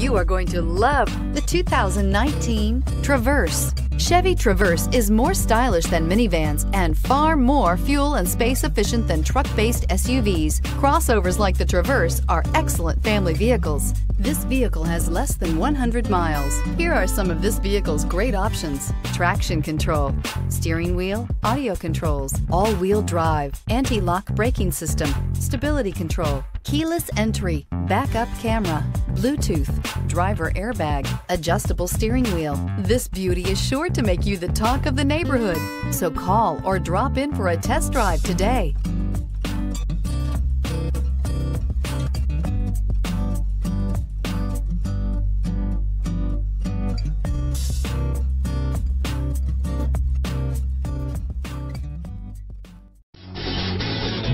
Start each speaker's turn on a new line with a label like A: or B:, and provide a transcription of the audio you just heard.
A: You are going to love the 2019 Traverse. Chevy Traverse is more stylish than minivans and far more fuel and space efficient than truck-based SUVs. Crossovers like the Traverse are excellent family vehicles. This vehicle has less than 100 miles. Here are some of this vehicle's great options. Traction control, steering wheel, audio controls, all-wheel drive, anti-lock braking system, stability control, keyless entry, backup camera, Bluetooth, driver airbag, adjustable steering wheel. This beauty is sure to make you the talk of the neighborhood. So call or drop in for a test drive today.